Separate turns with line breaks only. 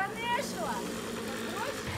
Ганешила! Гроші